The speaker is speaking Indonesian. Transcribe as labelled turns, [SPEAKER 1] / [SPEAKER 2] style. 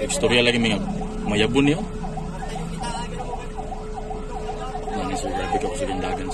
[SPEAKER 1] Historia lagi minyak Maya yo.
[SPEAKER 2] Nangis
[SPEAKER 1] sudah bigok sa dagan.